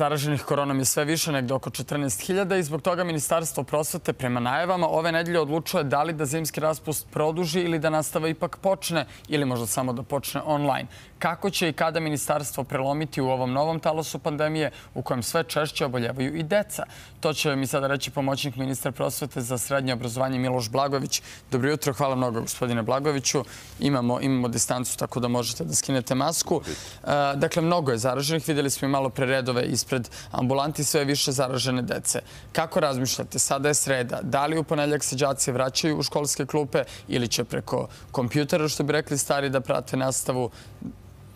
Zaraženih koronom je sve više, negde oko 14.000 i zbog toga Ministarstvo prosvete prema najavama ove nedelje odlučuje da li da zimski raspust produži ili da nastava ipak počne ili možda samo da počne online. Kako će i kada Ministarstvo prelomiti u ovom novom talosu pandemije u kojem sve češće oboljevaju i deca? To će mi sada reći pomoćnik ministra prosvete za srednje obrazovanje Miloš Blagović. Dobro jutro, hvala mnogo gospodine Blagoviću. Imamo, imamo distancu tako da možete da skinete masku. E, dakle, mnogo je zaraženih. Videli smo i malo pre redove ispred ambulanti sve više zaražene dece. Kako razmišljate? Sada je sreda. Da li u ponedljak se džaci vraćaju u školske klupe ili će preko kompjutera, što bi rekli stari, da prate nastavu?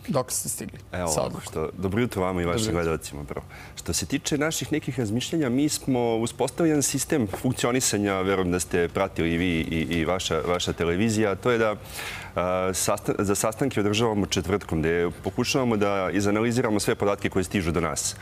Dok ste stigli? Evo ovako, što, dobro jutro vama i vašim gledalcima. Prvo. Što se tiče naših nekih razmišljenja, mi smo uspostavili sistem funkcionisanja, verujem da ste pratili i vi i, i vaša, vaša televizija, to je da sastan, za sastanke održavamo četvrtkom, gde pokušavamo da izanaliziramo sve podatke koje stižu do nas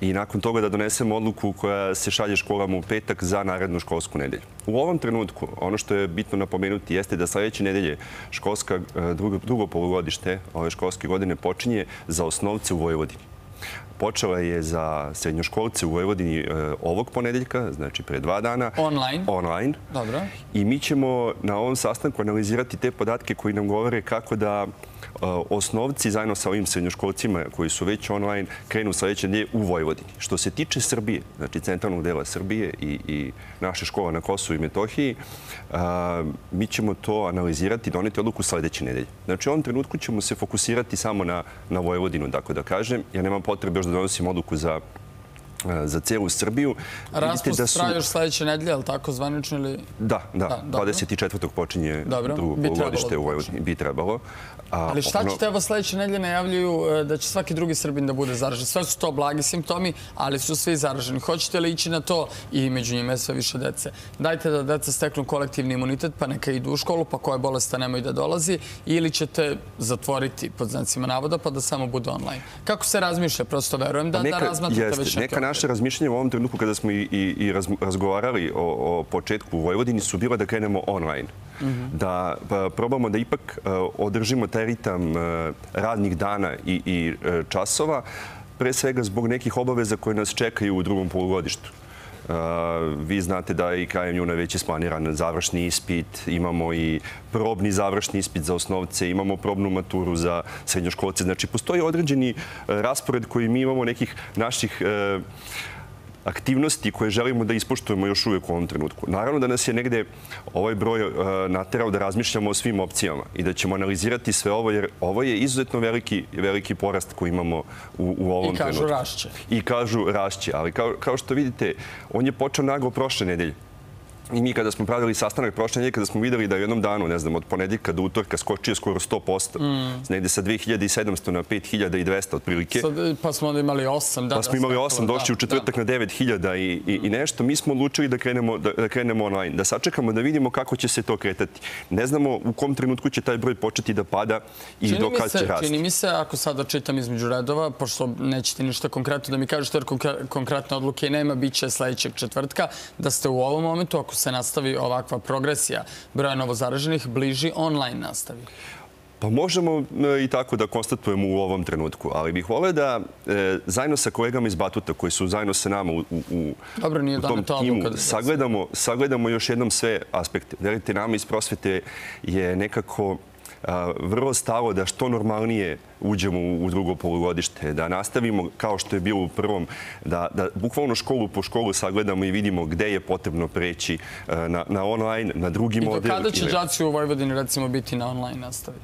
i nakon toga da donesemo odluku koja se šalje školama u petak za narednu školsku nedelju. U ovom trenutku, ono što je bitno napomenuti jeste da sledeće nedelje školska drugo, drugo polugodište ove školske godine počinje za osnovce u Vojvodini. Počela je za srednjoškolce u Vojvodini e, ovog ponedeljka, znači pre dva dana. Online? Online. Dobro. I mi ćemo na ovom sastanku analizirati te podatke koji nam govore kako da osnovci zajedno sa ovim srednjoškolcima koji su već online krenu sledeće dnje u Vojvodini. Što se tiče Srbije, znači centralnog dela Srbije i, i naše škola na Kosovu i Metohiji, a, mi ćemo to analizirati i doneti odluku sledeće nedelje. Znači u ovom trenutku ćemo se fokusirati samo na, na Vojvodinu, tako da kažem. Ja nemam potrebe još da donosim odluku za za celu Srbiju. Raspust da su... traje još sledeće nedelje, ali tako zvanično ili... Da, da. da 24. počinje dobro. drugo polugodište da u Vojvodini. Bi trebalo. A, ali šta ono... ćete, evo sledeće nedelje najavljuju e, da će svaki drugi Srbin da bude zaražen. Sve su to blagi simptomi, ali su svi zaraženi. Hoćete li ići na to i među njima je sve više dece? Dajte da deca steknu kolektivni imunitet, pa neka idu u školu, pa koja bolesta nemoj da dolazi, ili ćete zatvoriti pod znacima navoda, pa da samo bude online. Kako se razmišlja? Prosto verujem da, da razmatrate već neka naše razmišljanje u ovom trenutku kada smo i, i, i razgovarali o, o početku u Vojvodini su bilo da krenemo online. Mm -hmm. Da pa, probamo da ipak uh, održimo taj ritam uh, radnih dana i, i uh, časova, pre svega zbog nekih obaveza koje nas čekaju u drugom polugodištu. Uh, vi znate da i krajem juna već je splaniran završni ispit, imamo i probni završni ispit za osnovce, imamo probnu maturu za srednjoškolce. Znači, postoji određeni uh, raspored koji mi imamo nekih naših uh, aktivnosti koje želimo da ispoštujemo još uvijek u ovom trenutku. Naravno da nas je negde ovaj broj uh, naterao da razmišljamo o svim opcijama i da ćemo analizirati sve ovo, jer ovo je izuzetno veliki, veliki porast koji imamo u, u ovom trenutku. I kažu rašće. I kažu rašće, ali kao, kao što vidite, on je počeo naglo prošle nedelje. I mi kada smo pravili sastanak prošle nedelje, kada smo videli da u jednom danu, ne znam, od ponedjeljka do utorka skočio skoro 100%, mm. negde sa 2700 na 5200 otprilike. Sad, pa smo onda imali 8. Da, pa smo imali 8, došli u četvrtak da. na 9000 i, i, i nešto. Mi smo odlučili da krenemo, da, da krenemo online, da sačekamo da vidimo kako će se to kretati. Ne znamo u kom trenutku će taj broj početi da pada i čini do kad će rasti. Čini mi se, ako sada čitam između redova, pošto nećete ništa konkretno da mi kažete, jer konkretne odluke nema, bit će sledećeg četvrtka, da ste u ovom momentu, ako se nastavi ovakva progresija broja novozaraženih, bliži online nastavi? Pa možemo e, i tako da konstatujemo u ovom trenutku, ali bih voleo da e, zajedno sa kolegama iz Batuta koji su zajedno sa nama u, u, Dobro, u tom timu sagledamo, sagledamo još jednom sve aspekte. Verite, nama iz prosvete je nekako vrlo stalo da što normalnije uđemo u drugo polugodište, da nastavimo kao što je bilo u prvom, da, da bukvalno školu po školu sagledamo i vidimo gde je potrebno preći na, na online, na drugi model. I do kada će džaci u Vojvodini recimo biti na online nastavi?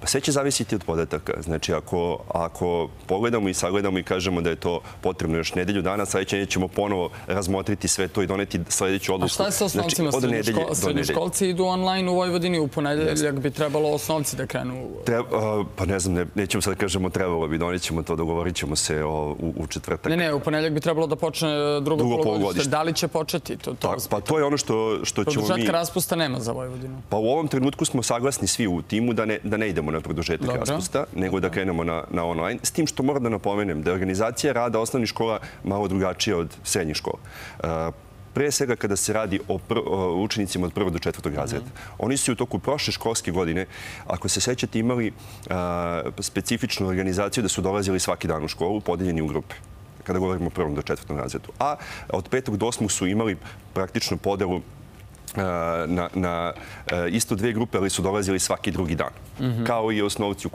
Pa sve će zavisiti od podataka. Znači, ako, ako pogledamo i sagledamo i kažemo da je to potrebno još nedelju dana, sledeće ćemo ponovo razmotriti sve to i doneti sledeću odluku. A šta je sa osnovcima? Znači, Srednjoškolci idu online u Vojvodini, u ponedeljak bi trebalo osnovci da krenu? Treba, pa ne znam, ne, nećemo sad da kažemo trebalo bi, donijet ćemo to, dogovorit ćemo se o, u, u četvrtak. Ne, ne, u ponedeljak bi trebalo da počne drugo, drugo polugodište. Da li će početi? To, to, pa to je ono što, što ćemo mi... Produžetka raspusta nema za Vojvodinu. Pa u ovom trenutku smo saglasni svi u timu da ne, da ne idemo na produžetak Dobro. raspusta, nego da krenemo na, na online. S tim što moram da napomenem da je organizacija rada osnovnih škola malo drugačija od srednjih škola. Uh, pre svega kada se radi o, pr o učenicima od prvog do četvrtog mhm. razreda. Oni su u toku prošle školske godine, ako se sećate, imali a, specifičnu organizaciju da su dolazili svaki dan u školu, podeljeni u grupe kada govorimo o prvom do četvrtom razredu. A od petog do osmog su imali praktično podelu na, na isto dve grupe, ali su dolazili svaki drugi dan. Kao i osnovci,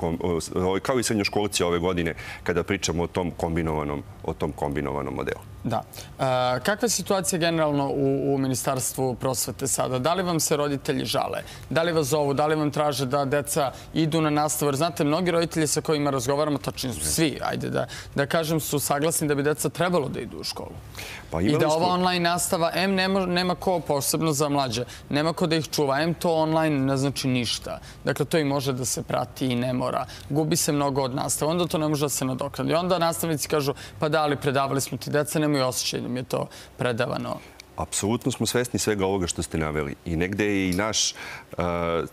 kao i srednjoškolci ove godine kada pričamo o tom kombinovanom, o tom kombinovanom modelu. Da. kakva je situacija generalno u, u Ministarstvu prosvete sada? Da li vam se roditelji žale? Da li vas zovu? Da li vam traže da deca idu na nastavu? Jer znate, mnogi roditelji sa kojima razgovaramo, tačni su svi, ajde da, da kažem, su saglasni da bi deca trebalo da idu u školu. Pa I da ova online nastava, M nema, nema ko posebno za mlađe, nema ko da ih čuva, M to online ne znači ništa. Dakle, to i može da se prati i ne mora. Gubi se mnogo od nastave, onda to ne može da se nadoknadi. Onda nastavnici kažu, pa da, ali predavali smo ti deca, nemaju osjećaj da mi je to predavano. Apsolutno smo svesni svega ovoga što ste naveli i negde je i naš uh,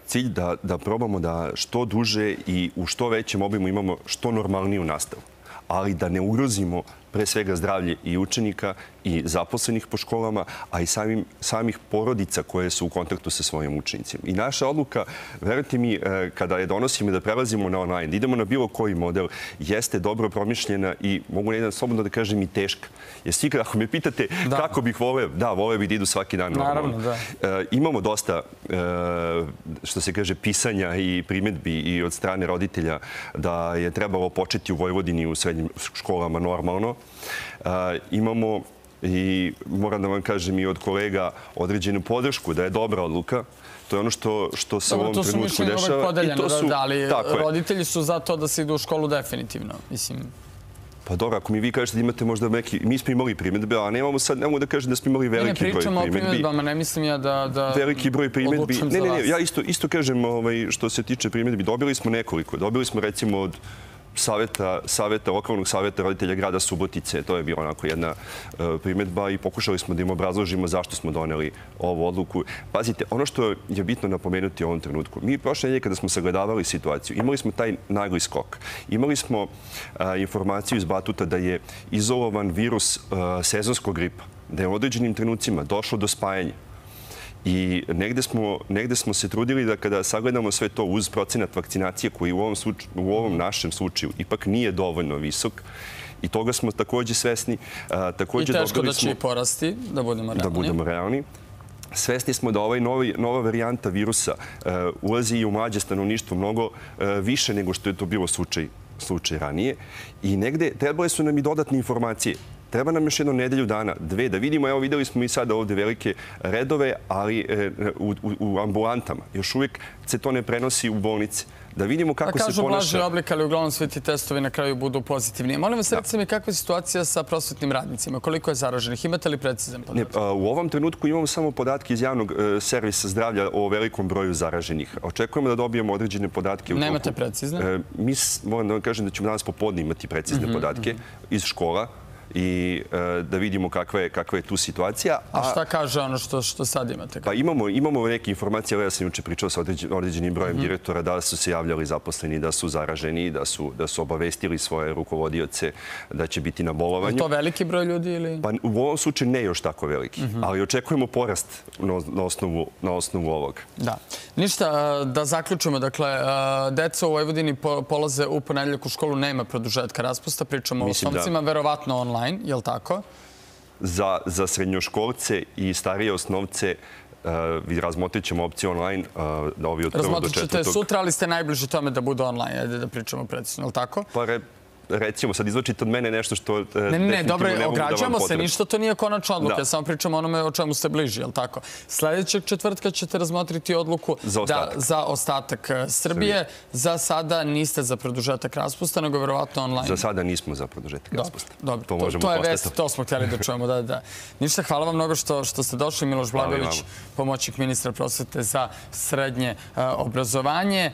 cilj da, da probamo da što duže i u što većem obimu imamo što normalniju nastavu ali da ne ugrozimo pre svega zdravlje i učenika i zaposlenih po školama, a i samim, samih porodica koje su u kontaktu sa svojim učenicima. I naša odluka, verujte mi, e, kada je donosimo da prelazimo na online, da idemo na bilo koji model, jeste dobro promišljena i mogu jedan slobodno da kažem i teška. Jer svi, ako me pitate da. kako bih voleo, da, voleo bih da idu svaki dan normalno. Naravno, da. E, imamo dosta, e, što se kaže, pisanja i primetbi i od strane roditelja da je trebalo početi u Vojvodini u srednjim školama normalno. Imamo i moram da vam kažem i od kolega određenu podršku da je dobra odluka. To je ono što, što se Dobro, u ovom trenutku dešava. To su mišljenje uvek podeljene, da, ali roditelji su za to da se idu u školu definitivno. Mislim, Pa dobro, ako mi vi kažete da imate možda neki... Mi smo imali primjedbe, a nemamo sad, ne mogu da kažem da smo imali veliki broj primjedbi. Ne, ne pričamo o primjedbama, ne mislim ja da, da veliki broj primjedbi. Ne, ne, ne, ja isto, isto kažem ovaj, što se tiče primjedbi. Dobili smo nekoliko. Dobili smo recimo od saveta, saveta, lokalnog saveta roditelja grada Subotice. To je bila onako jedna uh, primjedba i pokušali smo da im obrazložimo zašto smo doneli ovu odluku. Pazite, ono što je bitno napomenuti u ovom trenutku, mi prošle nedelje kada smo sagledavali situaciju, imali smo taj nagli skok. Imali smo uh, informaciju iz Batuta da je izolovan virus uh, sezonskog gripa, da je u određenim trenucima došlo do spajanja I negde smo, negde smo se trudili da kada sagledamo sve to uz procenat vakcinacije koji u ovom, slučaju, u ovom našem slučaju ipak nije dovoljno visok, i toga smo takođe svesni. A, takođe I teško da će i porasti, da budemo realni. Da budemo realni. Svesni smo da ovaj novi, nova varijanta virusa uh, ulazi i u mlađe stanovništvo mnogo uh, više nego što je to bilo slučaj, slučaj ranije. I negde trebale su nam i dodatne informacije. Treba nam još jedno nedelju dana, dve, da vidimo, evo videli smo i sada ovde velike redove, ali e, u, u, ambulantama. Još uvijek se to ne prenosi u bolnici. Da vidimo kako da se ponaša... kažu blaži oblik, ali uglavnom svi ti testovi na kraju budu pozitivni. Molim vas, da. recite mi kakva je situacija sa prosvetnim radnicima? Koliko je zaraženih? Imate li precizan podatak? Ne, u ovom trenutku imamo samo podatke iz javnog e, servisa zdravlja o velikom broju zaraženih. Očekujemo da dobijemo određene podatke. Nemate precizne? E, mi, moram da vam kažem da ćemo danas popodne imati precizne mhm, podatke mhm. iz škola i e, da vidimo kakva je, kakva je tu situacija. A, šta kaže ono što, što sad imate? Pa imamo, imamo neke informacije, ja sam juče pričao sa određenim brojem mm -hmm. direktora, da su se javljali zaposleni, da su zaraženi, da su, da su obavestili svoje rukovodioce da će biti na bolovanju. Je to veliki broj ljudi ili? Pa u ovom slučaju ne još tako veliki, mm -hmm. ali očekujemo porast na, na, osnovu, na osnovu ovog. Da. Ništa, da zaključimo. Dakle, deca u Vojvodini polaze u ponedeljak u školu, nema produžetka raspusta, pričamo Mislim o osnovcima, da... verovatno online online, je li tako? Za, za srednjoškolce i starije osnovce uh, vi razmotrit ćemo opciju online uh, da ovi od prvog do četvrtog... Razmotrit ćete sutra, ali ste najbliži tome da bude online, ajde da pričamo precisno, je li tako? Pa re, recimo, sad izvučite od mene nešto što... Ne, ne, ne, dobro, da ograđamo se, ništa to nije konačna odluka. Da. Samo pričamo onome o čemu ste bliži, je li tako? Sledećeg četvrtka ćete razmotriti odluku za ostatak, da, za ostatak e, Srbije. Za sada niste za produžetak raspusta, nego verovatno online. Za sada nismo za produžetak raspusta. Dobro, to, možemo to je vest, to smo htjeli da čujemo. Da, da. Ništa, hvala vam mnogo što, što ste došli. Miloš Blagović, pomoćnik ministra prosvete za srednje uh, obrazovanje.